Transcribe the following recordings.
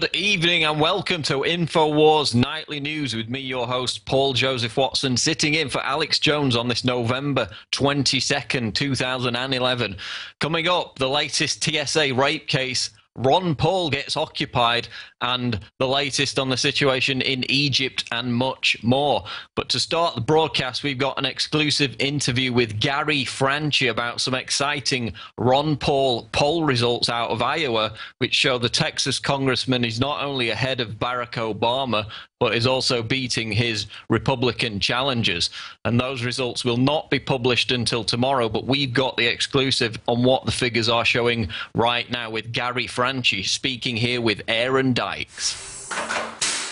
Good evening and welcome to InfoWars Nightly News with me, your host, Paul Joseph Watson, sitting in for Alex Jones on this November 22nd, 2011. Coming up, the latest TSA rape case Ron Paul gets occupied, and the latest on the situation in Egypt, and much more. But to start the broadcast, we've got an exclusive interview with Gary Franchi about some exciting Ron Paul poll results out of Iowa, which show the Texas congressman is not only ahead of Barack Obama, but is also beating his Republican challengers. And those results will not be published until tomorrow, but we've got the exclusive on what the figures are showing right now with Gary Franchi speaking here with Aaron Dykes.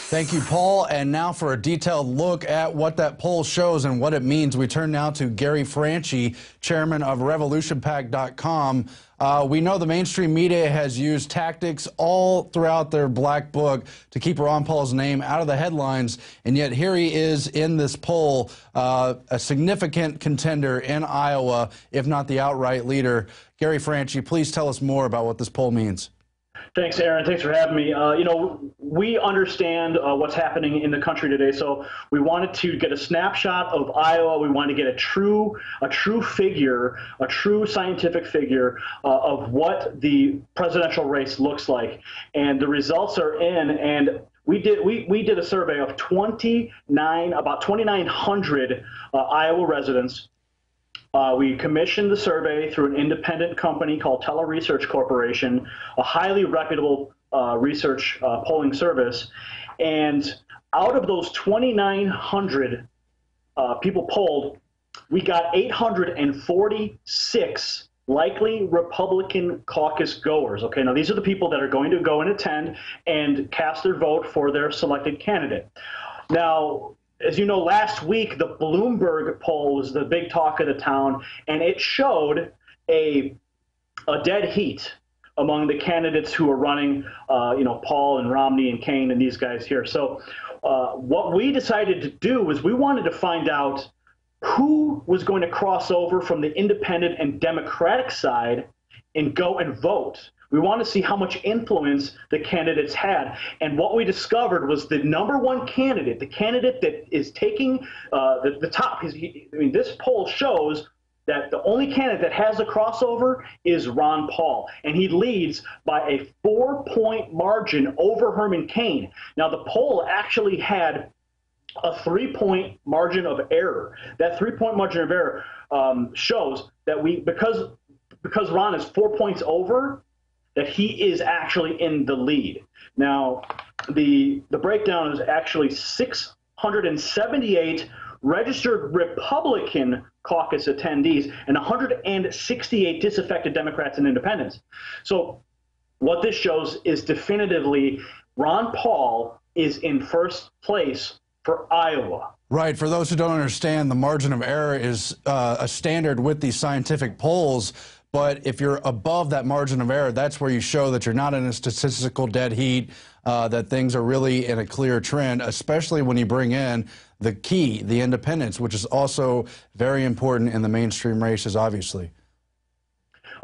Thank you, Paul. And now for a detailed look at what that poll shows and what it means, we turn now to Gary Franchi, chairman of RevolutionPAC.com. Uh, we know the mainstream media has used tactics all throughout their black book to keep Ron Paul's name out of the headlines, and yet here he is in this poll, uh, a significant contender in Iowa, if not the outright leader. Gary Franchi, please tell us more about what this poll means. Thanks, Aaron. Thanks for having me. Uh, you know, we understand uh, what's happening in the country today, so we wanted to get a snapshot of Iowa. We wanted to get a true, a true figure, a true scientific figure uh, of what the presidential race looks like, and the results are in. And we did we, we did a survey of 29 about 2,900 uh, Iowa residents uh, we commissioned the survey through an independent company called Tele Research Corporation, a highly reputable uh, research uh, polling service. And out of those 2,900 uh, people polled, we got 846 likely Republican caucus goers. Okay, now these are the people that are going to go and attend and cast their vote for their selected candidate. Now, as you know, last week the Bloomberg poll was the big talk of the town, and it showed a a dead heat among the candidates who are running. Uh, you know, Paul and Romney and Cain and these guys here. So, uh, what we decided to do was we wanted to find out who was going to cross over from the independent and Democratic side and go and vote we want to see how much influence the candidates had. And what we discovered was the number one candidate, the candidate that is taking uh, the, the top. He, I mean, this poll shows that the only candidate that has a crossover is Ron Paul, and he leads by a four point margin over Herman Cain. Now, the poll actually had a three point margin of error. That three point margin of error um, shows that we, because because Ron is four points over, that he is actually in the lead. Now, the the breakdown is actually 678 registered Republican caucus attendees and 168 disaffected Democrats and independents. So, what this shows is definitively Ron Paul is in first place for Iowa. Right. For those who don't understand, the margin of error is uh, a standard with these scientific polls. But if you're above that margin of error, that's where you show that you're not in a statistical dead heat, uh, that things are really in a clear trend, especially when you bring in the key, the independents, which is also very important in the mainstream races, obviously.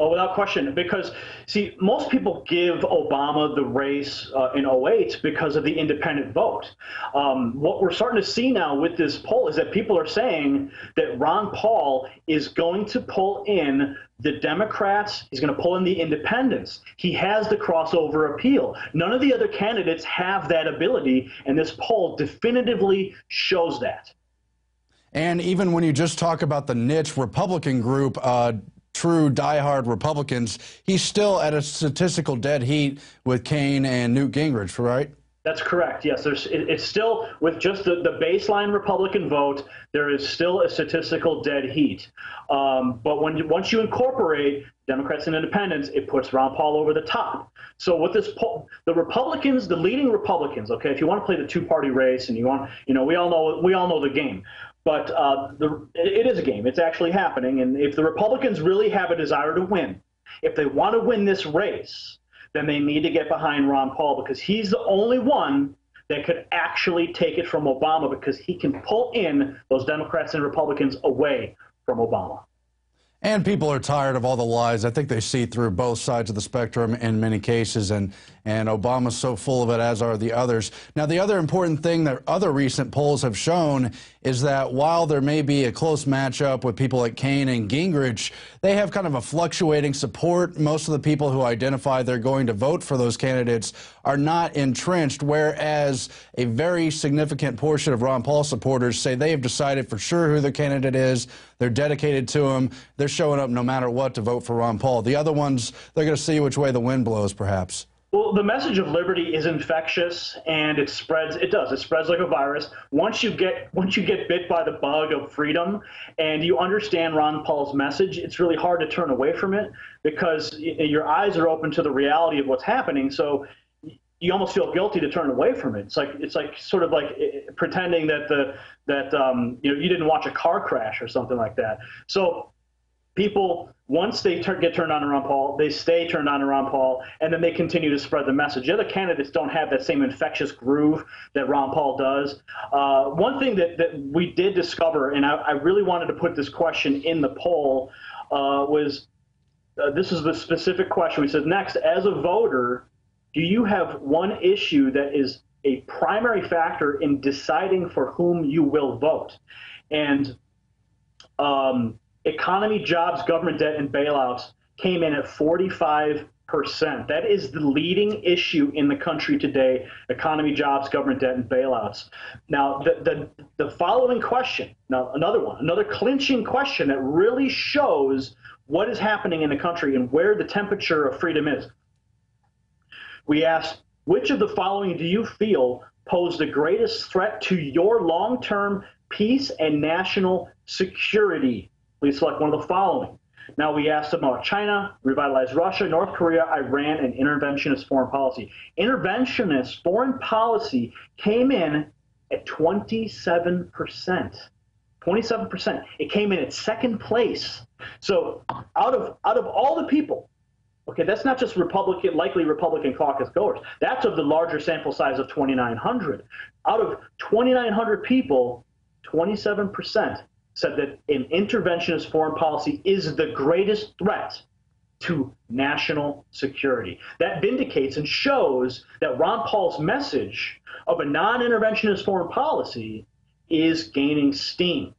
Oh, without question. Because, see, most people give Obama the race uh, in 08 because of the independent vote. Um, what we're starting to see now with this poll is that people are saying that Ron Paul is going to pull in the Democrats, he's going to pull in the independents. He has the crossover appeal. None of the other candidates have that ability, and this poll definitively shows that. And even when you just talk about the niche Republican group, uh, true diehard Republicans, he's still at a statistical dead heat with Cain and Newt Gingrich, right? That's correct. Yes, there's it, it's still with just the, the baseline Republican vote. There is still a statistical dead heat. Um, but when once you incorporate Democrats and Independents, it puts Ron Paul over the top. So with this the Republicans, the leading Republicans, okay, if you want to play the two-party race and you want, you know, we all know we all know the game. But uh, the, it is a game. It's actually happening. And if the Republicans really have a desire to win, if they want to win this race, then they need to get behind Ron Paul because he's the only one that could actually take it from Obama because he can pull in those Democrats and Republicans away from Obama. And people are tired of all the lies. I think they see through both sides of the spectrum in many cases, and, and Obama's so full of it, as are the others. Now, the other important thing that other recent polls have shown is that while there may be a close matchup with people like Cain and Gingrich, they have kind of a fluctuating support. Most of the people who identify they're going to vote for those candidates are not entrenched, whereas a very significant portion of Ron Paul supporters say they have decided for sure who their candidate is. They're dedicated to him. They're showing up no matter what to vote for Ron Paul. The other ones, they're going to see which way the wind blows, perhaps. Well, the message of liberty is infectious, and it spreads. It does. It spreads like a virus. Once you get once you get bit by the bug of freedom, and you understand Ron Paul's message, it's really hard to turn away from it because your eyes are open to the reality of what's happening. So you almost feel guilty to turn away from it. It's like it's like sort of like eh, eh, pretending that the that um, you know you didn't watch a car crash or something like that. So people once they get turned on to Ron Paul, they stay turned on to Ron Paul, and then they continue to spread the message. The other candidates don't have that same infectious groove that Ron Paul does. Uh, one thing that, that we did discover, and I, I, really wanted to put this question in the poll, uh, was uh, this is the specific question. We said next, as a voter, do you have one issue that is a primary factor in deciding for whom you will vote? And um, economy, jobs, government debt, and bailouts came in at 45 percent. That is the leading issue in the country today: economy, jobs, government debt, and bailouts. Now, the the, the following question, now another one, another clinching question that really shows what is happening in the country and where the temperature of freedom is. We asked, which of the following do you feel pose the greatest threat to your long term peace and national security? Please select one of the following. Now, we asked about China, revitalize Russia, North Korea, Iran, and interventionist foreign policy. Interventionist foreign policy came in at 27%. 27%. It came in at second place. So out of out of all the people Okay, that's not just Republican, likely Republican caucus goers. That's of the larger sample size of 2,900. Out of 2,900 people, 27% said that an interventionist foreign policy is the greatest threat to national security. That vindicates and shows that Ron Paul's message of a non interventionist foreign policy is gaining steam.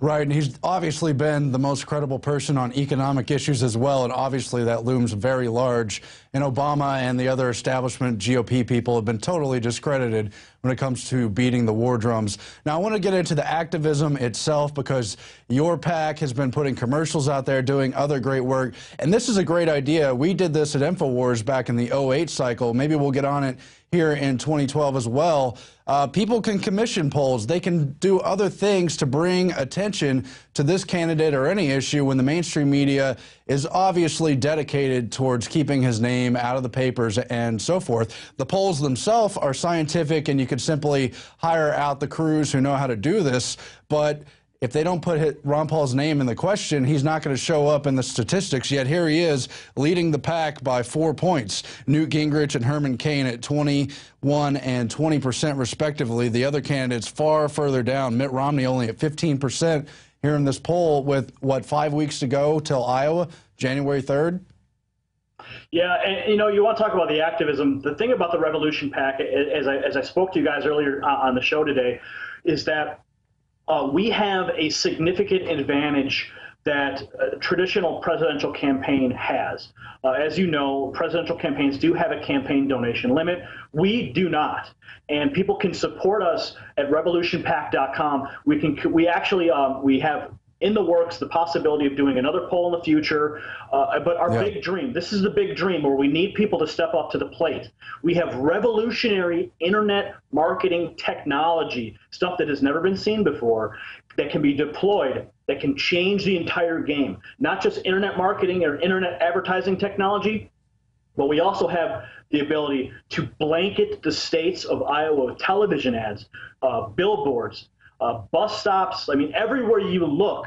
Right, and he's obviously been the most credible person on economic issues as well, and obviously that looms very large. And Obama and the other establishment GOP people have been totally discredited when it comes to beating the war drums. Now, I want to get into the activism itself because your PAC has been putting commercials out there, doing other great work, and this is a great idea. We did this at InfoWars back in the 08 cycle. Maybe we'll get on it here in 2012 as well. Uh, people can commission polls. They can do other things to bring attention to this candidate or any issue when the mainstream media is obviously dedicated towards keeping his name out of the papers and so forth. The polls themselves are scientific, and you could simply hire out the crews who know how to do this. But if they don't put Ron Paul's name in the question, he's not going to show up in the statistics. Yet here he is leading the pack by four points. Newt Gingrich and Herman Cain at 21 and 20 percent respectively. The other candidates far further down. Mitt Romney only at 15 percent here in this poll with what five weeks to go till Iowa, January 3rd. Yeah, and you know, you want to talk about the activism. The thing about the Revolution PAC, as I, as I spoke to you guys earlier uh, on the show today, is that uh, we have a significant advantage that a traditional presidential campaign has. Uh, as you know, presidential campaigns do have a campaign donation limit. We do not. And people can support us at revolutionpac.com. We can we actually um, we have in the works the possibility of doing another poll in the future. Uh, but our yeah. big dream, this is the big dream where we need people to step up to the plate. We have revolutionary internet marketing technology, stuff that has never been seen before, that can be deployed, that can change the entire game. Not just internet marketing or internet advertising technology, but we also have the ability to blanket the states of Iowa with television ads, uh, billboards, uh, bus stops. I mean, everywhere you look,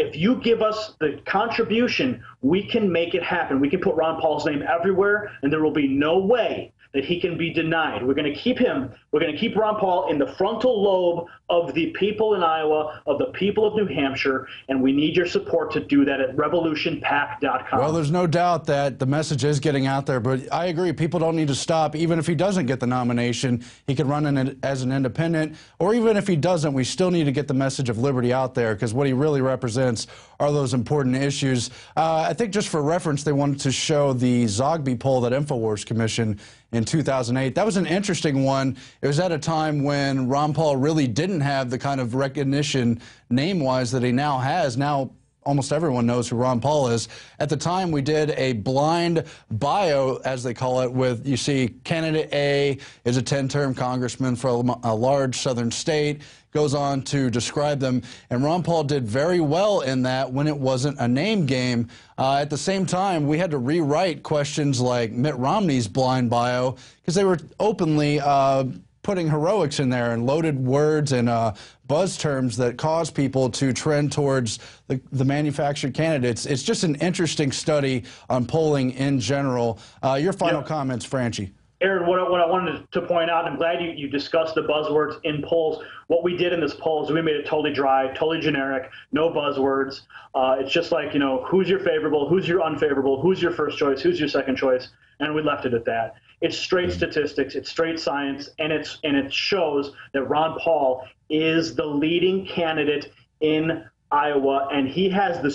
if you give us the contribution, we can make it happen. We can put Ron Paul's name everywhere, and there will be no way that he can be denied. We're going to keep him, we're going to keep Ron Paul in the frontal lobe of the people in Iowa, of the people of New Hampshire, and we need your support to do that at revolutionpac.com. Well, there's no doubt that the message is getting out there, but I agree, people don't need to stop. Even if he doesn't get the nomination, he can run in as an independent, or even if he doesn't, we still need to get the message of liberty out there because what he really represents are those important issues. Uh, I think just for reference, they wanted to show the Zogby poll that InfoWars commissioned in 2008. That was an interesting one. It was at a time when Ron Paul really didn't have the kind of recognition name-wise that he now has. Now almost everyone knows who Ron Paul is. At the time, we did a blind bio, as they call it, with you see, candidate A is a 10 term congressman a, a, large southern state, goes on to describe them. And Ron Paul did very well in that when it wasn't a name game. Uh, at the same time, we had to rewrite questions like Mitt Romney's blind bio because they were openly. Uh, putting heroics in there and loaded words and uh, buzz terms that cause people to trend towards the, the, manufactured candidates. It's just an interesting study on polling in general. Uh, your final yeah. comments, Franchi. Aaron, what I, what I wanted to point out, I'm glad you, you discussed the buzzwords in polls. What we did in this poll is we made it totally dry, totally generic, no buzzwords. Uh, it's just like, you know, who's your favorable, who's your unfavorable, who's your first choice, who's your second choice, and we left it at that. It's straight mm-hmm. statistics, it's straight science, and it's and it shows that Ron Paul is the leading candidate in Iowa, and he has the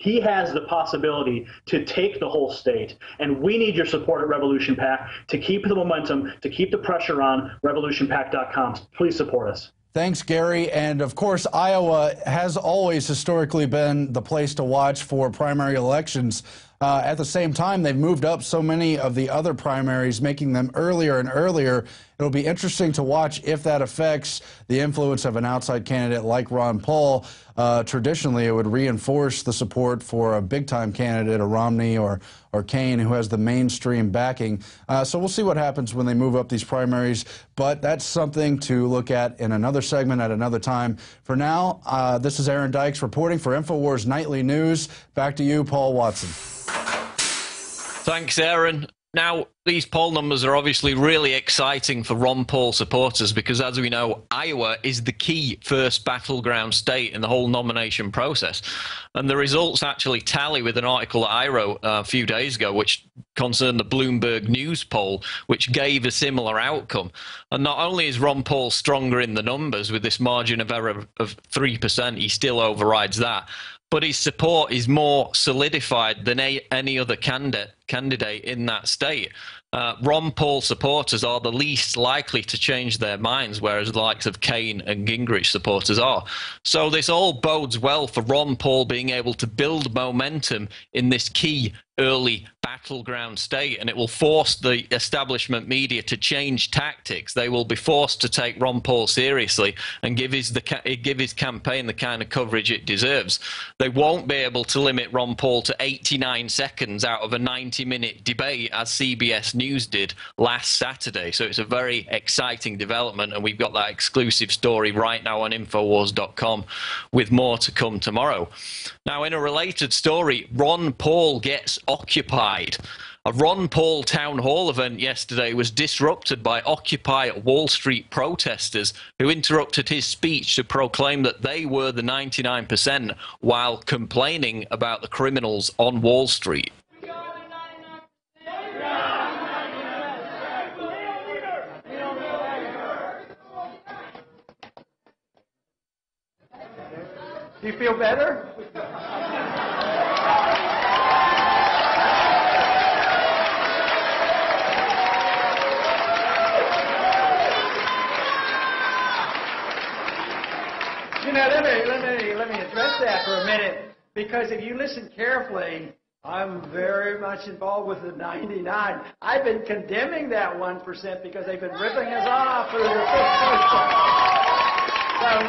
he has the possibility to take the whole state. And we need your support at Revolution PAC to keep the momentum, to keep the pressure on revolutionpac.com. Please support us. Thanks, Gary. And of course, Iowa has always historically been the place to watch for primary elections. Uh, at the same time, they've moved up so many of the other primaries, making them earlier and earlier. It'll be interesting to watch if that affects the influence of an outside candidate like Ron Paul. Uh, traditionally, it would reinforce the support for a big-time candidate, a Romney or or Cain, who has the mainstream backing. Uh, so we'll see what happens when they move up these primaries. But that's something to look at in another segment at another time. For now, uh, this is Aaron Dykes reporting for InfoWars Nightly News. Back to you, Paul Watson. Thanks, Aaron. Now, these poll numbers are obviously really exciting for Ron Paul supporters because, as we know, Iowa is the key first battleground state in the whole nomination process. And the results actually tally with an article that I wrote uh, a few days ago, which concerned the Bloomberg News poll, which gave a similar outcome. And not only is Ron Paul stronger in the numbers with this margin of error of 3%, he still overrides that but his support is more solidified than any other candidate candidate in that state. Uh, Ron Paul supporters are the least likely to change their minds, whereas the likes of Cain and Gingrich supporters are. So this all bodes well for Ron Paul being able to build momentum in this key early battleground state, and it will force the establishment media to change tactics. They will be forced to take Ron Paul seriously and give his the give his campaign the kind of coverage it deserves. They won't be able to limit Ron Paul to 89 seconds out of a 90-minute debate, as CBS News did last Saturday. So it's a very exciting development, and we've got that exclusive story right now on Infowars.com, with more to come tomorrow. Now, in a related story, Ron Paul gets occupied. A Ron Paul town hall event yesterday was disrupted by Occupy Wall Street protesters who interrupted his speech to proclaim that they were the 99% while complaining about the criminals on Wall Street. Do you feel better? Know, let me, let me, let me address that for a minute, because if you listen carefully, I'm very much involved with the 99. I've been condemning that 1% because they've been ripping us off So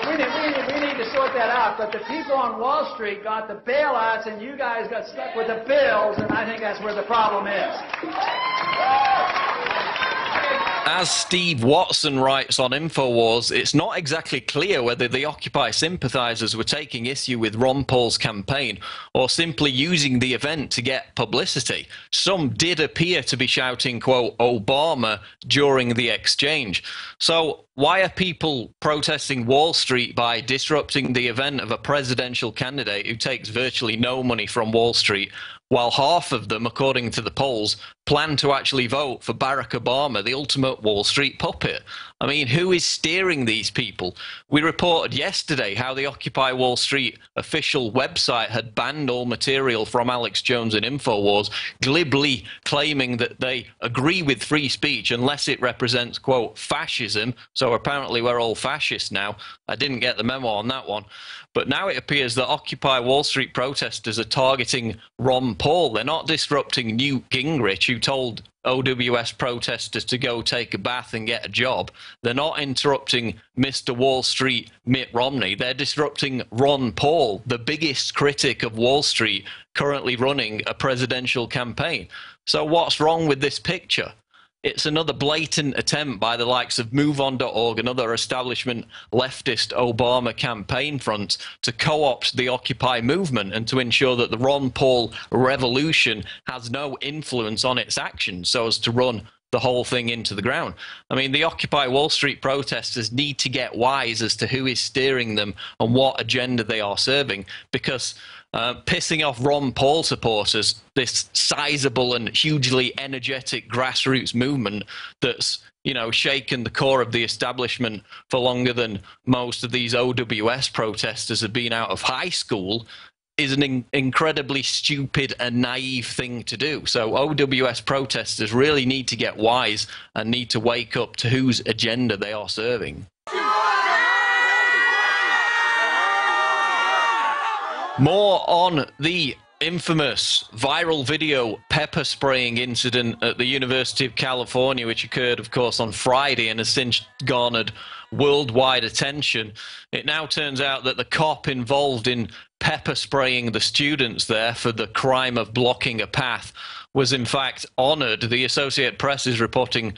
we need, we, need, we need to sort that out. But the people on Wall Street got the bailouts, and you guys got stuck with the bills, and I think that's where the problem is. As Steve Watson writes on InfoWars, it's not exactly clear whether the Occupy sympathizers were taking issue with Ron Paul's campaign or simply using the event to get publicity. Some did appear to be shouting, quote, Obama during the exchange. So why are people protesting Wall Street by disrupting the event of a presidential candidate who takes virtually no money from Wall Street while half of them, according to the polls, plan to actually vote for Barack Obama, the ultimate Wall Street puppet. I mean, who is steering these people? We reported yesterday how the Occupy Wall Street official website had banned all material from Alex Jones and InfoWars, glibly claiming that they agree with free speech unless it represents, quote, fascism. So apparently we're all fascists now. I didn't get the memo on that one. But now it appears that Occupy Wall Street protesters are targeting Ron Paul. They're not disrupting Newt Gingrich, who told OWS protesters to go take a bath and get a job. They're not interrupting Mr. Wall Street Mitt Romney. They're disrupting Ron Paul, the biggest critic of Wall Street, currently running a presidential campaign. So, what's wrong with this picture? It's another blatant attempt by the likes of MoveOn.org and other establishment leftist Obama campaign fronts to co opt the Occupy movement and to ensure that the Ron Paul revolution has no influence on its actions so as to run the whole thing into the ground. I mean, the Occupy Wall Street protesters need to get wise as to who is steering them and what agenda they are serving because uh, pissing off Ron Paul supporters, this sizable and hugely energetic grassroots movement that's you know shaken the core of the establishment for longer than most of these OWS protesters have been out of high school is an in- incredibly stupid and naive thing to do. So OWS protesters really need to get wise and need to wake up to whose agenda they are serving. More on the infamous viral video pepper spraying incident at the University of California, which occurred, of course, on Friday and has since garnered worldwide attention. It now turns out that the cop involved in pepper spraying the students there for the crime of blocking a path was, in fact, honored. The Associated Press is reporting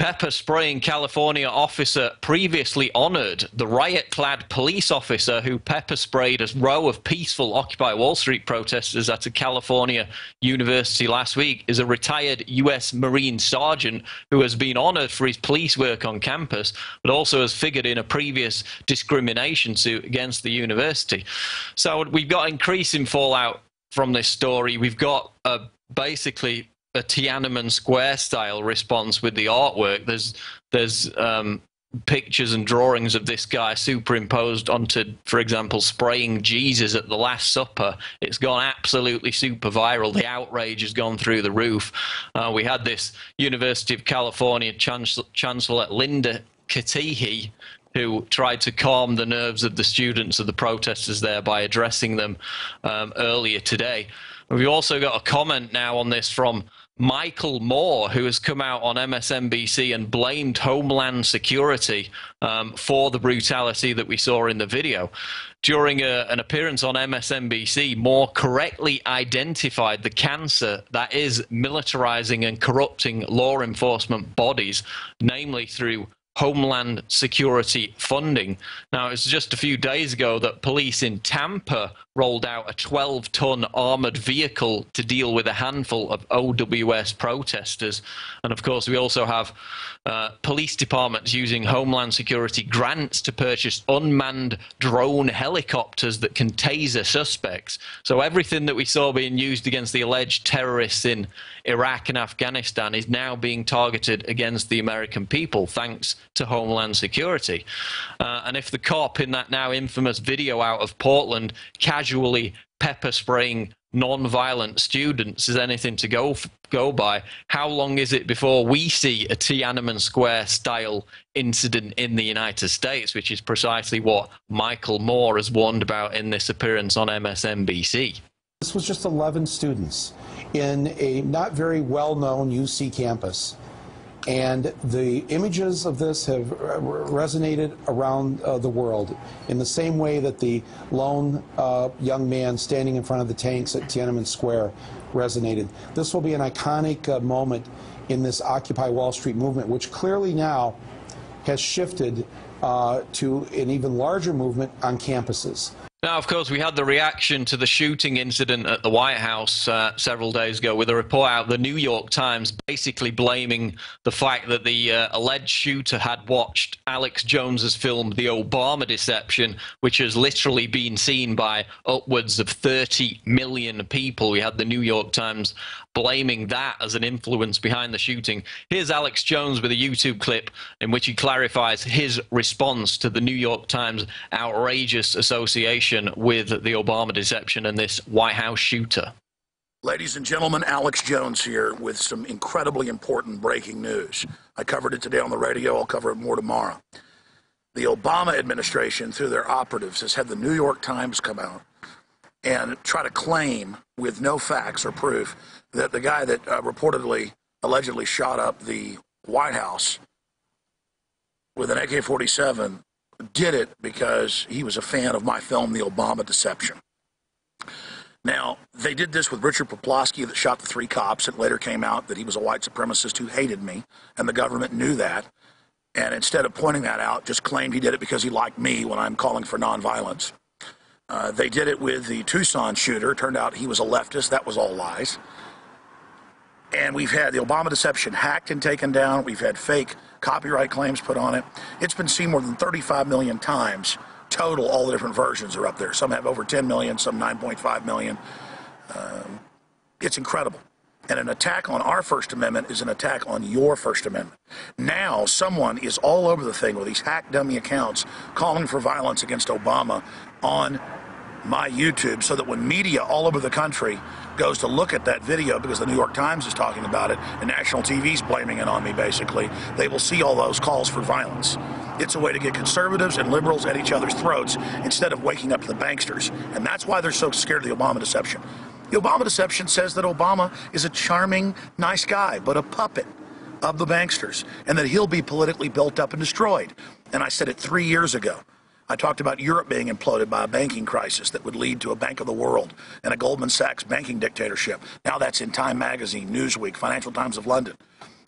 pepper spraying California officer previously honored the riot clad police officer who pepper sprayed a row of peaceful Occupy Wall Street protesters at a California university last week is a retired U.S. Marine sergeant who has been honored for his police work on campus, but also has figured in a previous discrimination suit against the university. So we've got increasing fallout from this story. We've got uh, basically a Tiananmen Square style response with the artwork. There's there's um, pictures and drawings of this guy superimposed onto, for example, spraying Jesus at the Last Supper. It's gone absolutely super viral. The outrage has gone through the roof. Uh, we had this University of California Chancellor, Chancellor Linda Katehi who tried to calm the nerves of the students of the protesters there by addressing them um, earlier today. We've also got a comment now on this from Michael Moore, who has come out on MSNBC and blamed Homeland Security um, for the brutality that we saw in the video. During a, an appearance on MSNBC, Moore correctly identified the cancer that is militarizing and corrupting law enforcement bodies, namely through Homeland Security funding. Now, it was just a few days ago that police in Tampa rolled out a 12 ton armored vehicle to deal with a handful of OWS protesters. And of course, we also have uh, police departments using Homeland Security grants to purchase unmanned drone helicopters that can taser suspects. So everything that we saw being used against the alleged terrorists in Iraq and Afghanistan is now being targeted against the American people, thanks to Homeland Security. Uh, and if the cop in that now infamous video out of Portland casually pepper spraying non-violent students is anything to go go by. How long is it before we see a Tiananmen Square style incident in the United States, which is precisely what Michael Moore has warned about in this appearance on MSNBC? This was just 11 students in a not very well-known UC campus. And the images of this have resonated around uh, the world in the same way that the lone uh, young man standing in front of the tanks at Tiananmen Square resonated. This will be an iconic uh, moment in this Occupy Wall Street movement, which clearly now has shifted uh, to an even larger movement on campuses. Now, of course, we had the reaction to the shooting incident at the White House uh, several days ago with a report out the New York Times basically blaming the fact that the uh, alleged shooter had watched Alex Jones's film The Obama Deception, which has literally been seen by upwards of 30 million people. We had the New York Times blaming that as an influence behind the shooting. Here's Alex Jones with a YouTube clip in which he clarifies his response to the New York Times outrageous association with the Obama deception and this White House shooter. Ladies and gentlemen, Alex Jones here with some incredibly important breaking news. I covered it today on the radio. I'll cover it more tomorrow. The Obama administration, through their operatives, has had the New York Times come out and try to claim, with no facts or proof, that the guy that uh, reportedly, allegedly shot up the White House with an AK 47 did it because he was a fan of my film, The Obama Deception. Now, they did this with Richard Poplawski that shot the three cops. It later came out that he was a white supremacist who hated me, and the government knew that. And instead of pointing that out, just claimed he did it because he liked me when I'm calling for nonviolence. Uh, they did it with the Tucson shooter. Turned out he was a leftist. That was all lies. And we've had the Obama deception hacked and taken down. We've had fake copyright claims put on it. It's been seen more than 35 million times total. All the different versions are up there. Some have over 10 million, some 9.5 million. Um, it's incredible. And an attack on our First Amendment is an attack on your First Amendment. Now, someone is all over the thing with these hack dummy accounts calling for violence against Obama on my YouTube so that when media all over the country goes to look at that video because the New York Times is talking about it and national TV's blaming it on me basically, they will see all those calls for violence. It's a way to get conservatives and liberals at each other's throats instead of waking up to the banksters. And that's why they're so scared of the Obama deception. The Obama deception says that Obama is a charming, nice guy, but a puppet of the banksters, and that he'll be politically built up and destroyed. And I said it three years ago. I talked about Europe being imploded by a banking crisis that would lead to a Bank of the World and a Goldman Sachs banking dictatorship. Now that's in Time Magazine, Newsweek, Financial Times of London.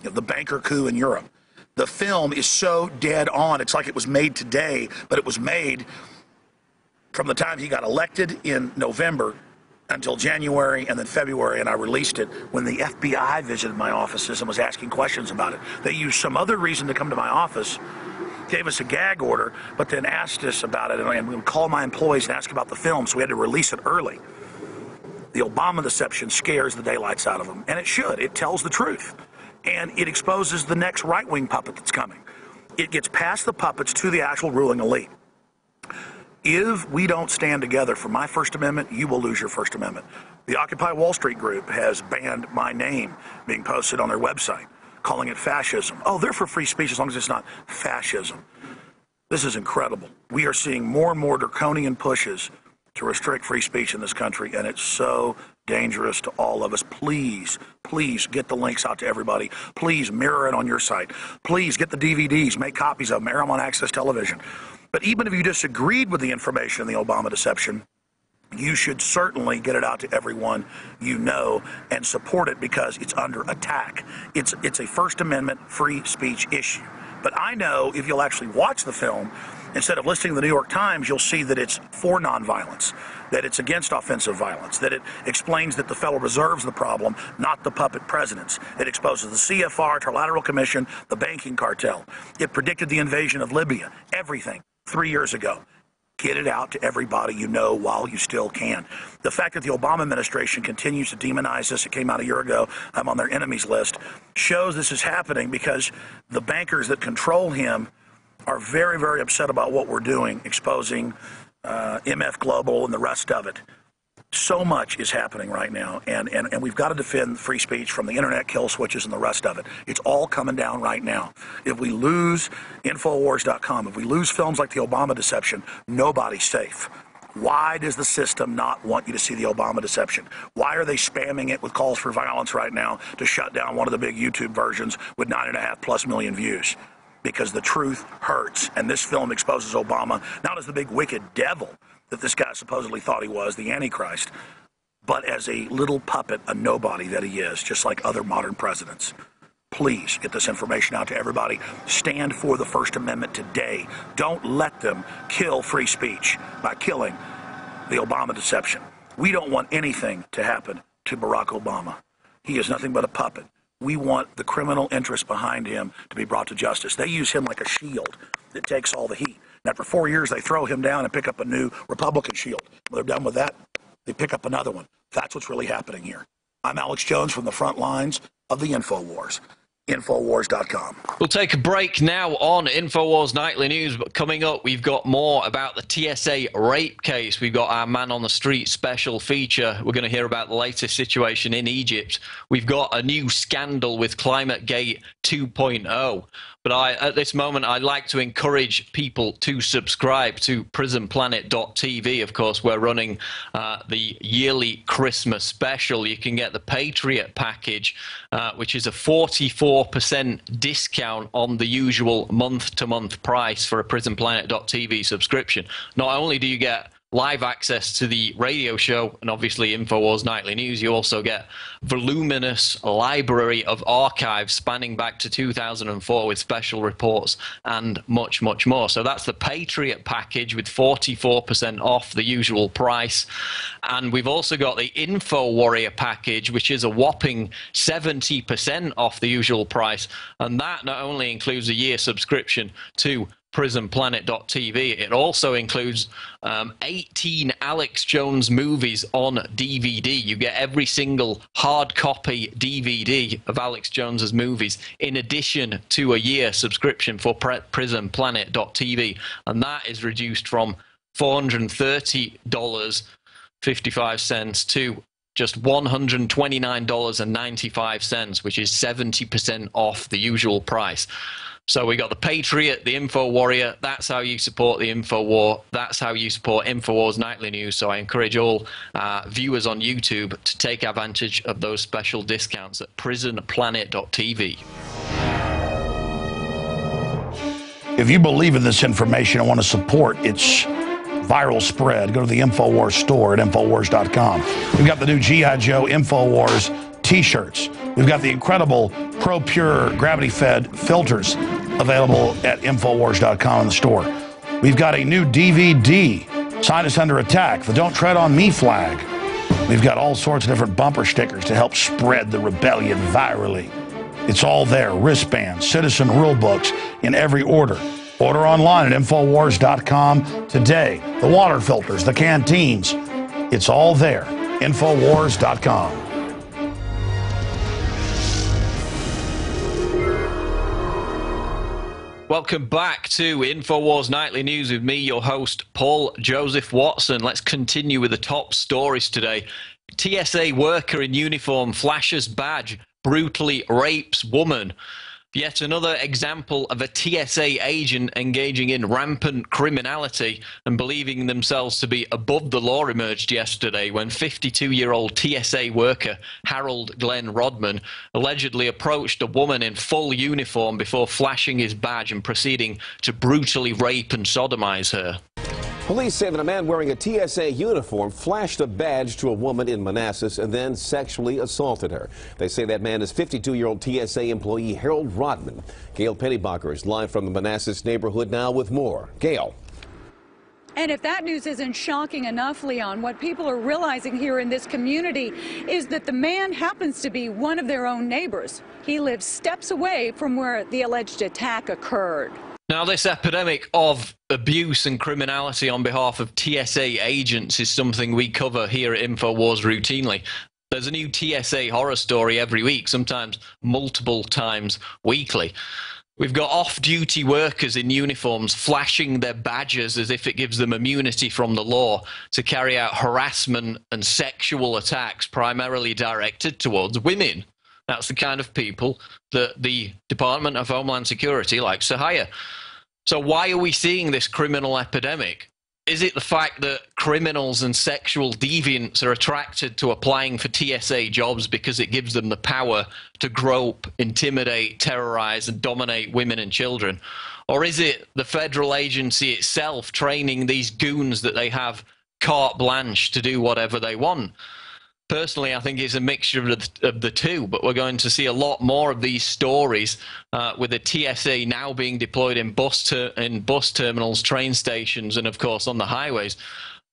You know, the banker coup in Europe. The film is so dead on. It's like it was made today, but it was made from the time he got elected in November until January and then February, and I released it when the FBI visited my offices and was asking questions about it. They used some other reason to come to my office gave us a gag order, but then asked us about it, and we would call my employees and ask about the film, so we had to release it early. The Obama deception scares the daylights out of them, and it should. It tells the truth, and it exposes the next right wing puppet that's coming. It gets past the puppets to the actual ruling elite. If we don't stand together for my First Amendment, you will lose your First Amendment. The Occupy Wall Street group has banned my name being posted on their website calling it fascism. Oh, they're for free speech as long as it's not fascism. This is incredible. We are seeing more and more draconian pushes to restrict free speech in this country, and it's so dangerous to all of us. Please, please get the links out to everybody. Please mirror it on your site. Please get the DVDs, make copies of them, air them on Access Television. But even if you disagreed with the information in the Obama deception, you should certainly get it out to everyone you know and support it because it's under attack. It's it's a First Amendment free speech issue. But I know if you'll actually watch the film, instead of listening to the New York Times, you'll see that it's for nonviolence, that it's against offensive violence, that it explains that the Federal Reserve's the problem, not the puppet presidents. It exposes the CFR, Trilateral Commission, the banking cartel. It predicted the invasion of Libya, everything, three years ago. Get it out to everybody you know while you still can. The fact that the Obama administration continues to demonize this, it came out a year ago, I'm on their enemies list, shows this is happening because the bankers that control him are very, very upset about what we're doing, exposing uh, MF Global and the rest of it so much is happening right now, and, and, and we've got to defend free speech from the internet kill switches and the rest of it. It's all coming down right now. If we lose Infowars.com, if we lose films like the Obama deception, nobody's safe. Why does the system not want you to see the Obama deception? Why are they spamming it with calls for violence right now to shut down one of the big YouTube versions with nine and a half plus million views? Because the truth hurts, and this film exposes Obama not as the big wicked devil that this guy supposedly thought he was, the Antichrist, but as a little puppet, a nobody that he is, just like other modern presidents. Please get this information out to everybody. Stand for the First Amendment today. Don't let them kill free speech by killing the Obama deception. We don't want anything to happen to Barack Obama. He is nothing but a puppet. We want the criminal interest behind him to be brought to justice. They use him like a shield that takes all the heat. After four years, they throw him down and pick up a new Republican shield. When they're done with that, they pick up another one. That's what's really happening here. I'm Alex Jones from the front lines of the InfoWars. Infowars.com. We'll take a break now on InfoWars Nightly News, but coming up, we've got more about the TSA rape case. We've got our Man on the Street special feature. We're going to hear about the latest situation in Egypt. We've got a new scandal with ClimateGate 2.0. But I, at this moment, I'd like to encourage people to subscribe to prisonplanet.tv. Of course, we're running uh, the yearly Christmas special. You can get the Patriot package, uh, which is a 44% discount on the usual month to month price for a prisonplanet.tv subscription. Not only do you get live access to the radio show and obviously InfoWars Nightly News. You also get voluminous library of archives spanning back to 2004 with special reports and much, much more. So that's the Patriot package with 44% off the usual price. And we've also got the Info Warrior package, which is a whopping 70% off the usual price. And that not only includes a year subscription to prisonplanet.tv. It also includes um, 18 Alex Jones movies on DVD. You get every single hard copy DVD of Alex Jones's movies in addition to a year subscription for prisonplanet.tv. And that is reduced from $430.55 to just $129.95, which is 70% off the usual price. So we got the Patriot, the Info Warrior. That's how you support the Info War. That's how you support InfoWars Nightly News. So I encourage all uh, viewers on YouTube to take advantage of those special discounts at prisonplanet.tv. If you believe in this information and want to support its viral spread, go to the InfoWars store at InfoWars.com. We've got the new G.I. Joe InfoWars t shirts. We've got the incredible Pro Pure gravity fed filters available at Infowars.com in the store. We've got a new DVD, Scientists Under Attack, the Don't Tread on Me flag. We've got all sorts of different bumper stickers to help spread the rebellion virally. It's all there wristbands, citizen rule books in every order. Order online at Infowars.com today. The water filters, the canteens, it's all there. Infowars.com. Welcome back to InfoWars Nightly News with me, your host, Paul Joseph Watson. Let's continue with the top stories today. TSA worker in uniform flashes badge, brutally rapes woman. Yet another example of a TSA agent engaging in rampant criminality and believing themselves to be above the law emerged yesterday when 52 year old TSA worker Harold Glenn Rodman allegedly approached a woman in full uniform before flashing his badge and proceeding to brutally rape and sodomize her. Police say that a man wearing a TSA uniform flashed a badge to a woman in Manassas and then sexually assaulted her. They say that man is 52-year-old TSA employee Harold Rodman. Gail Pennybacher is live from the Manassas neighborhood now with more. Gail. And if that news isn't shocking enough, Leon, what people are realizing here in this community is that the man happens to be one of their own neighbors. He lives steps away from where the alleged attack occurred. Now, this epidemic of abuse and criminality on behalf of TSA agents is something we cover here at InfoWars routinely. There's a new TSA horror story every week, sometimes multiple times weekly. We've got off duty workers in uniforms flashing their badges as if it gives them immunity from the law to carry out harassment and sexual attacks primarily directed towards women. That's the kind of people that the Department of Homeland Security likes to hire. So, why are we seeing this criminal epidemic? Is it the fact that criminals and sexual deviants are attracted to applying for TSA jobs because it gives them the power to grope, intimidate, terrorize, and dominate women and children? Or is it the federal agency itself training these goons that they have carte blanche to do whatever they want? Personally, I think it's a mixture of the, of the two, but we're going to see a lot more of these stories uh, with the TSA now being deployed in bus ter- in bus terminals, train stations, and of course on the highways.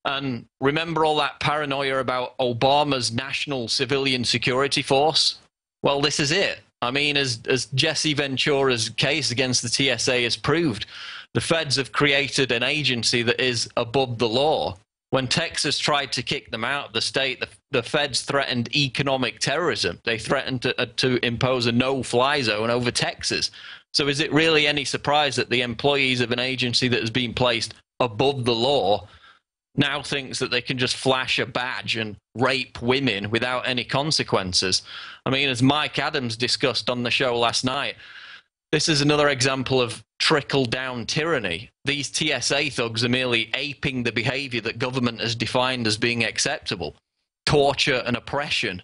And remember all that paranoia about Obama's National Civilian Security Force? Well, this is it. I mean, as, as Jesse Ventura's case against the TSA has proved, the feds have created an agency that is above the law. When Texas tried to kick them out of the state, the, the feds threatened economic terrorism. They threatened to, uh, to impose a no fly zone over Texas. So, is it really any surprise that the employees of an agency that has been placed above the law now thinks that they can just flash a badge and rape women without any consequences? I mean, as Mike Adams discussed on the show last night, this is another example of trickle down tyranny. These TSA thugs are merely aping the behavior that government has defined as being acceptable torture and oppression.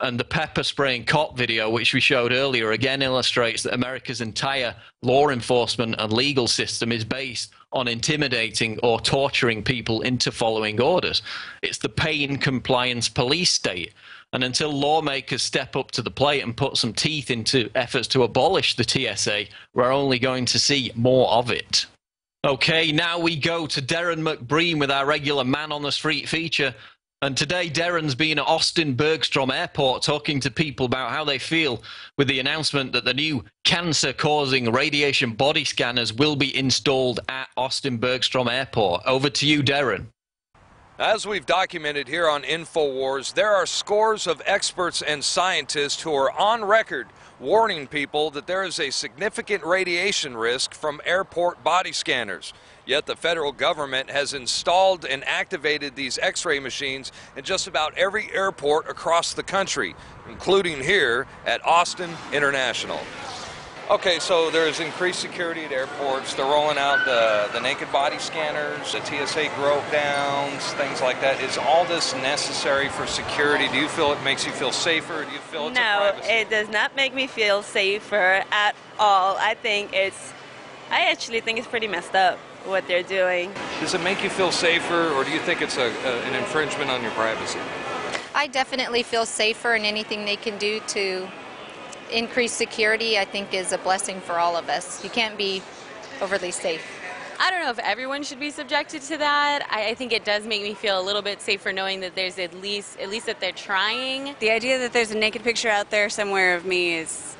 And the pepper spraying cop video, which we showed earlier, again illustrates that America's entire law enforcement and legal system is based on intimidating or torturing people into following orders. It's the pain compliance police state. And until lawmakers step up to the plate and put some teeth into efforts to abolish the TSA, we're only going to see more of it. Okay, now we go to Darren McBreen with our regular Man on the Street feature. And today, Darren's been at Austin Bergstrom Airport talking to people about how they feel with the announcement that the new cancer causing radiation body scanners will be installed at Austin Bergstrom Airport. Over to you, Darren. As we've documented here on InfoWars, there are scores of experts and scientists who are on record warning people that there is a significant radiation risk from airport body scanners. Yet the federal government has installed and activated these x ray machines in just about every airport across the country, including here at Austin International. Okay, so there's increased security at airports. They're rolling out the, the naked body scanners, the TSA grope downs, things like that. Is all this necessary for security? Do you feel it makes you feel safer? Do you feel it's no, it does not make me feel safer at all. I think it's, I actually think it's pretty messed up what they're doing. Does it make you feel safer, or do you think it's a, a an infringement on your privacy? I definitely feel safer, in anything they can do to increased security, I think, is a blessing for all of us. You can't be overly safe. I don't know if everyone should be subjected to that. I, I, think it does make me feel a little bit safer knowing that there's at least at least that they're trying. The idea that there's a naked picture out there somewhere of me is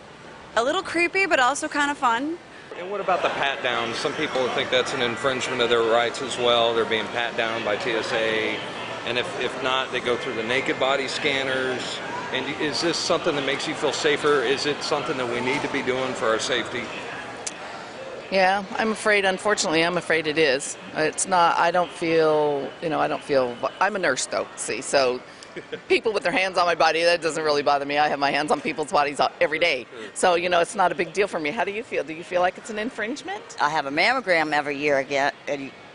a little creepy, but also kind of fun. And what about the pat downs? Some people think that's an infringement of their rights as well. They're being pat down by TSA, and if, if not, they go through the naked body scanners. And is this something that makes you feel safer? Is it something that we need to be doing for our safety? Yeah, I'm afraid, unfortunately, I'm afraid it is. It's not, I don't feel, you know, I don't feel, I'm a nurse though, see, so people with their hands on my body, that doesn't really bother me. I have my hands on people's bodies every day. So, you know, it's not a big deal for me. How do you feel? Do you feel like it's an infringement? I have a mammogram every year again,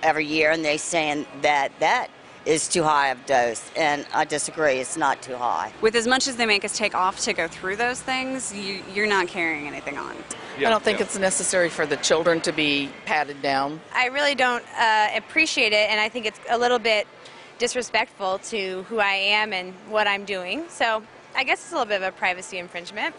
every year, and they're saying that that is too high of dose, and I disagree. It's not too high. With as much as they make us take off to go through those things, you, are not carrying anything on. Yeah, I don't think yeah. it's necessary for the children to be patted down. I really don't uh, appreciate it, and I think it's a little bit disrespectful to who I am and what I'm doing. So I guess it's a little bit of a privacy infringement.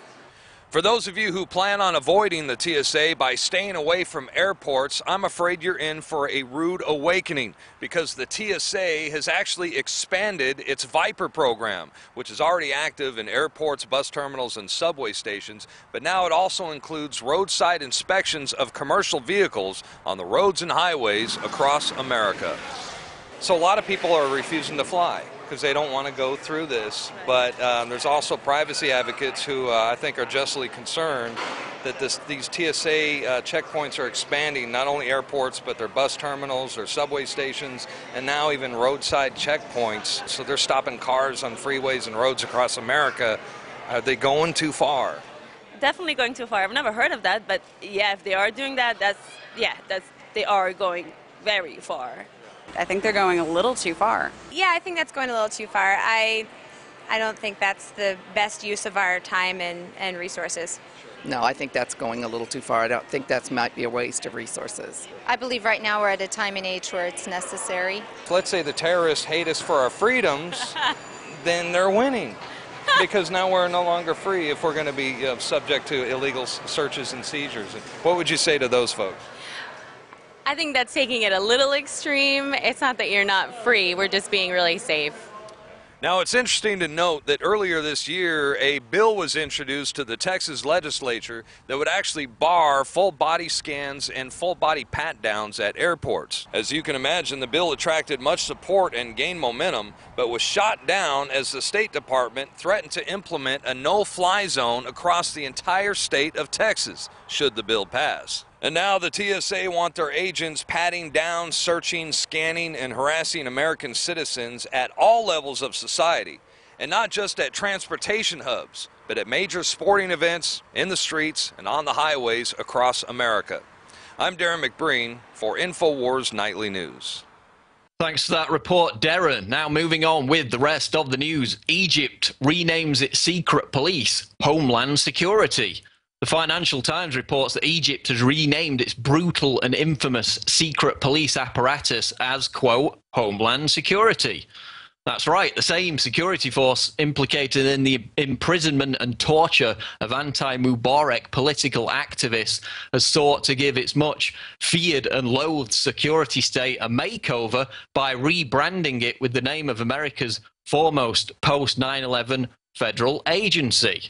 For those of you who plan on avoiding the TSA by staying away from airports, I'm afraid you're in for a rude awakening because the TSA has actually expanded its VIPR program, which is already active in airports, bus terminals, and subway stations, but now it also includes roadside inspections of commercial vehicles on the roads and highways across America. So a lot of people are refusing to fly because they don't want to go through this. But um, there's also privacy advocates who uh, I think are justly concerned that this, these TSA uh, checkpoints are expanding, not only airports, but their bus terminals, their subway stations, and now even roadside checkpoints. So they're stopping cars on freeways and roads across America. Are they going too far? Definitely going too far. I've never heard of that, but yeah, if they are doing that, that's yeah, that's they are going very far. I think they're going a little too far. Yeah, I think that's going a little too far. I, I don't think that's the best use of our time and, and resources. No, I think that's going a little too far. I don't think that might be a waste of resources. I believe right now we're at a time and age where it's necessary. Let's say the terrorists hate us for our freedoms. then they're winning. because now we're no longer free if we're going to be uh, subject to illegal searches and seizures. What would you say to those folks? I think that's taking it a little extreme. It's not that you're not free, we're just being really safe. Now, it's interesting to note that earlier this year, a bill was introduced to the Texas legislature that would actually bar full body scans and full body pat downs at airports. As you can imagine, the bill attracted much support and gained momentum, but was shot down as the State Department threatened to implement a no fly zone across the entire state of Texas should the bill pass. And now the TSA want their agents patting down, searching, scanning, and harassing American citizens at all levels of society, and not just at transportation hubs, but at major sporting events, in the streets, and on the highways across America. I'm Darren McBreen for InfoWars Nightly News. Thanks for that report, Darren. Now moving on with the rest of the news. Egypt renames its secret police Homeland Security. The Financial Times reports that Egypt has renamed its brutal and infamous secret police apparatus as, quote, Homeland Security. That's right, the same security force implicated in the imprisonment and torture of anti Mubarak political activists has sought to give its much feared and loathed security state a makeover by rebranding it with the name of America's foremost post 9 11 federal agency.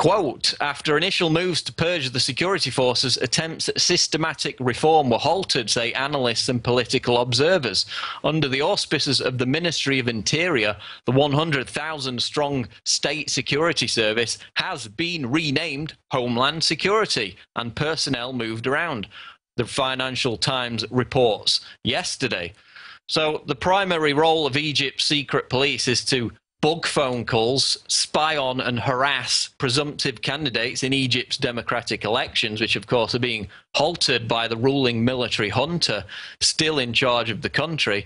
Quote, after initial moves to purge the security forces, attempts at systematic reform were halted, say analysts and political observers. Under the auspices of the Ministry of Interior, the 100,000 strong state security service has been renamed Homeland Security, and personnel moved around. The Financial Times reports yesterday. So, the primary role of Egypt's secret police is to bug phone calls, spy on and harass presumptive candidates in Egypt's democratic elections, which of course are being halted by the ruling military junta still in charge of the country.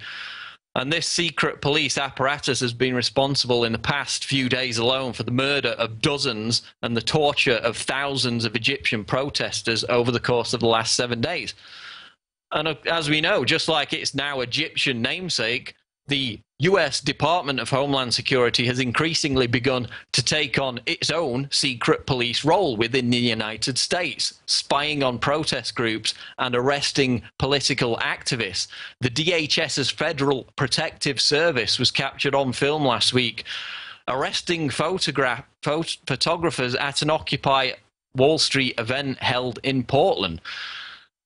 And this secret police apparatus has been responsible in the past few days alone for the murder of dozens and the torture of thousands of Egyptian protesters over the course of the last seven days. And uh, as we know, just like its now Egyptian namesake, the US Department of Homeland Security has increasingly begun to take on its own secret police role within the United States, spying on protest groups and arresting political activists. The DHS's Federal Protective Service was captured on film last week, arresting photograph, phot- photographers at an Occupy Wall Street event held in Portland.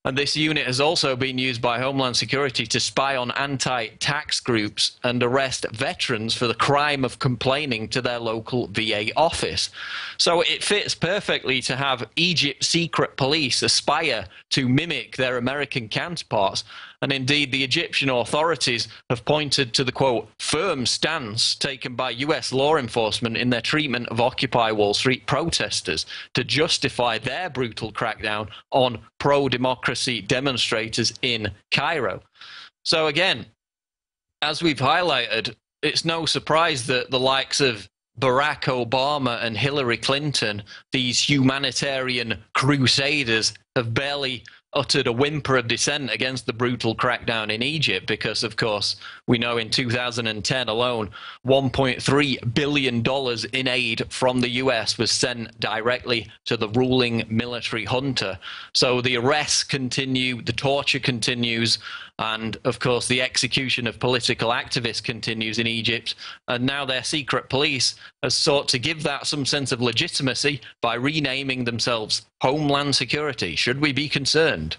And this unit has also been used by Homeland Security to spy on anti tax groups and arrest veterans for the crime of complaining to their local VA office. So it fits perfectly to have Egypt's secret police aspire to mimic their American counterparts and indeed, the Egyptian authorities have pointed to the quote, firm stance taken by US law enforcement in their treatment of Occupy Wall Street protesters to justify their brutal crackdown on pro democracy demonstrators in Cairo. So, again, as we've highlighted, it's no surprise that the likes of Barack Obama and Hillary Clinton, these humanitarian crusaders, have barely uttered a whimper of dissent against the brutal crackdown in Egypt because, of course, we know in 2010 alone, $1.3 billion in aid from the US was sent directly to the ruling military junta. So the arrests continue, the torture continues, and of course, the execution of political activists continues in Egypt. And now their secret police has sought to give that some sense of legitimacy by renaming themselves Homeland Security. Should we be concerned?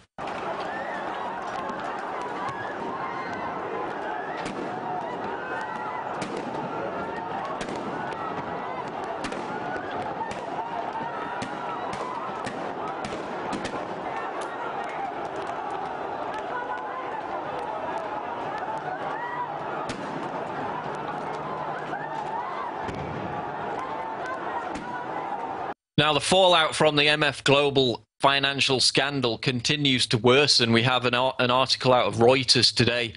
Now, the fallout from the MF Global financial scandal continues to worsen. We have an, an article out of Reuters today.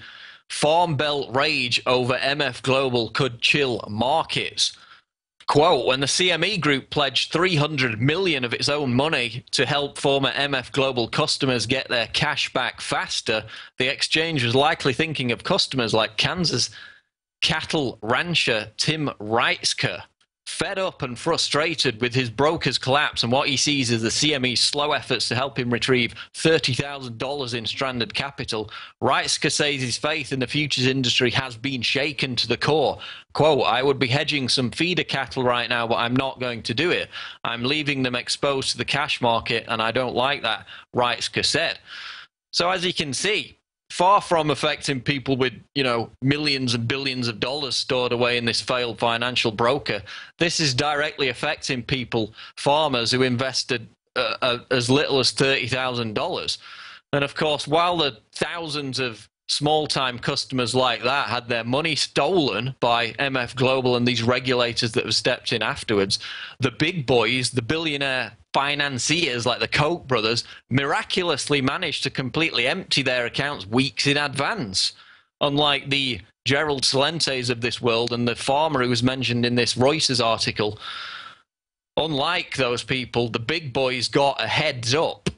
Farm Belt rage over MF Global could chill markets. Quote, when the CME group pledged 300 million of its own money to help former MF Global customers get their cash back faster, the exchange was likely thinking of customers like Kansas cattle rancher Tim Reitzker fed up and frustrated with his broker's collapse and what he sees as the CME's slow efforts to help him retrieve $30,000 in stranded capital, Reitzker says faith in the futures industry has been shaken to the core. Quote, I would be hedging some feeder cattle right now, but I'm not going to do it. I'm leaving them exposed to the cash market, and I don't like that, Reitzker said. So as you can see, far from affecting people with you know millions and billions of dollars stored away in this failed financial broker. This is directly affecting people farmers who invested uh, uh, as little as $30,000 and of course while the thousands of small time customers like that had their money stolen by MF Global and these regulators that have stepped in afterwards the big boys the billionaire financiers like the Koch brothers miraculously managed to completely empty their accounts weeks in advance. Unlike the Gerald Celentes of this world and the farmer who was mentioned in this Reuters article, unlike those people, the big boys got a heads up.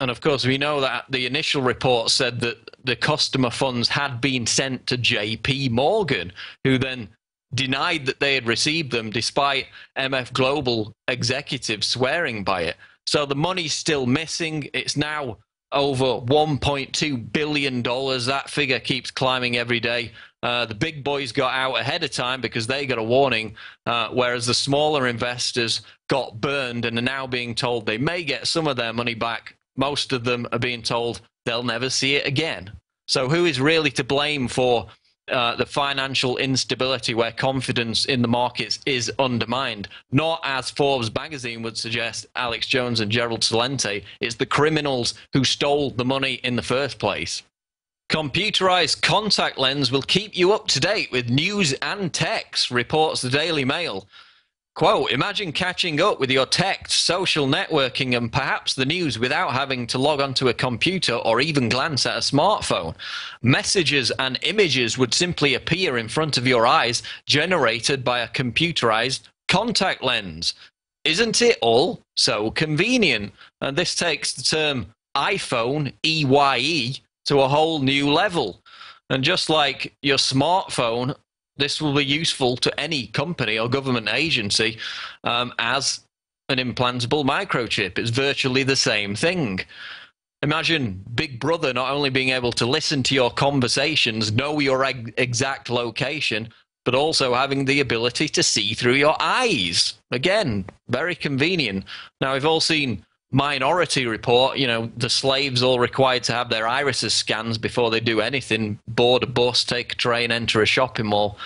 And of course, we know that the initial report said that the customer funds had been sent to JP Morgan, who then denied that they had received them despite MF Global executives swearing by it. So the money's still missing. It's now over $1.2 billion. That figure keeps climbing every day. Uh, the big boys got out ahead of time because they got a warning, uh, whereas the smaller investors got burned and are now being told they may get some of their money back. Most of them are being told they'll never see it again. So, who is really to blame for uh, the financial instability where confidence in the markets is undermined. Not as Forbes magazine would suggest, Alex Jones and Gerald Celente. It's the criminals who stole the money in the first place. Computerized contact lens will keep you up to date with news and text, reports the Daily Mail. Quote, imagine catching up with your text, social networking, and perhaps the news without having to log onto a computer or even glance at a smartphone. Messages and images would simply appear in front of your eyes, generated by a computerized contact lens. Isn't it all so convenient? And this takes the term iPhone, EYE, to a whole new level. And just like your smartphone this will be useful to any company or government agency um, as an implantable microchip. It's virtually the same thing. Imagine Big Brother not only being able to listen to your conversations, know your eg- exact location, but also having the ability to see through your eyes. Again, very convenient. Now, we've all seen Minority Report, you know, the slaves all required to have their irises scans before they do anything, board a bus, take a train, enter a shopping mall.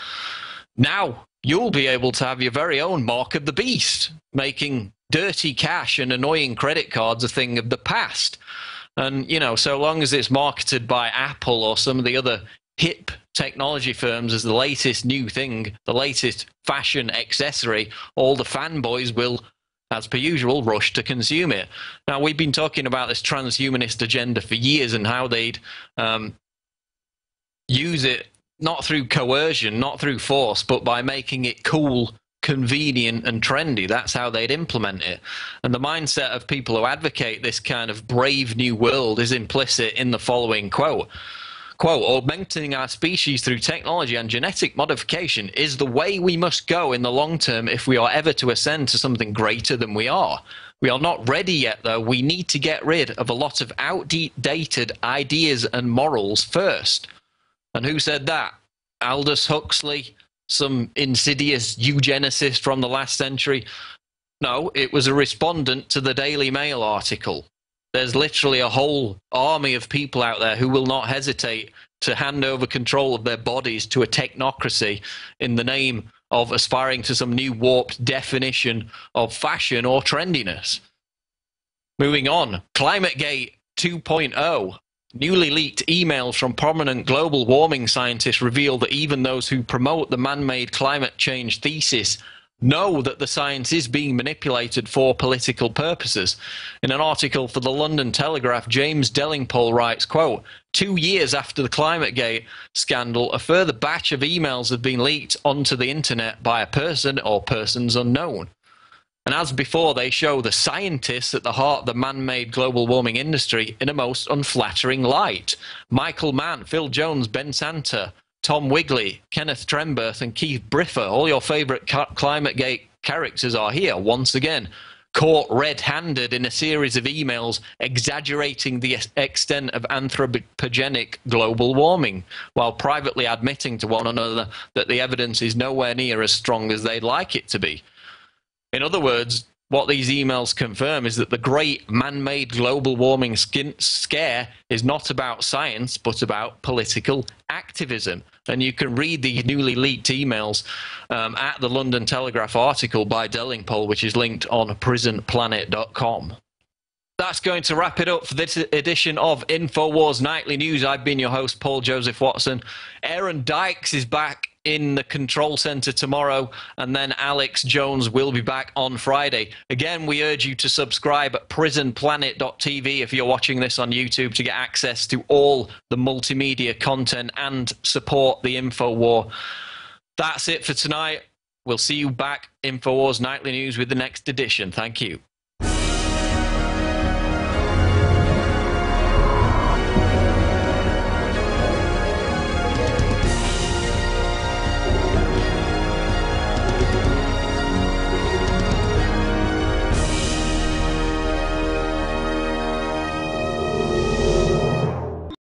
Now you'll be able to have your very own mark of the beast, making dirty cash and annoying credit cards a thing of the past. And, you know, so long as it's marketed by Apple or some of the other hip technology firms as the latest new thing, the latest fashion accessory, all the fanboys will as per usual, rush to consume it. Now, we've been talking about this transhumanist agenda for years and how they'd um, use it not through coercion, not through force, but by making it cool, convenient, and trendy. That's how they'd implement it. And the mindset of people who advocate this kind of brave new world is implicit in the following quote. Quote, augmenting our species through technology and genetic modification is the way we must go in the long term if we are ever to ascend to something greater than we are. We are not ready yet, though. We need to get rid of a lot of outdated ideas and morals first. And who said that? Aldous Huxley, some insidious eugenicist from the last century? No, it was a respondent to the Daily Mail article there's literally a whole army of people out there who will not hesitate to hand over control of their bodies to a technocracy in the name of aspiring to some new warped definition of fashion or trendiness. Moving on, ClimateGate 2.0. Newly leaked emails from prominent global warming scientists reveal that even those who promote the man made climate change thesis know that the science is being manipulated for political purposes. In an article for the London Telegraph, James Delingpole writes, quote, Two years after the ClimateGate scandal, a further batch of emails have been leaked onto the internet by a person or persons unknown. And as before, they show the scientists at the heart of the man made global warming industry in a most unflattering light. Michael Mann, Phil Jones, Ben Santer, Tom Wigley, Kenneth Trenberth, and Keith Briffa, all your favourite ClimateGate characters, are here once again caught red handed in a series of emails exaggerating the extent of anthropogenic global warming, while privately admitting to one another that the evidence is nowhere near as strong as they'd like it to be. In other words, what these emails confirm is that the great man made global warming scare is not about science, but about political activism. And you can read the newly leaked emails um, at the London Telegraph article by Delingpole, which is linked on prisonplanet.com. That's going to wrap it up for this edition of InfoWars Nightly News. I've been your host, Paul Joseph Watson. Aaron Dykes is back in the control center tomorrow, and then Alex Jones will be back on Friday. Again, we urge you to subscribe at prisonplanet.tv if you're watching this on YouTube to get access to all the multimedia content and support the info war. That's it for tonight. We'll see you back InfoWars Nightly News with the next edition. Thank you.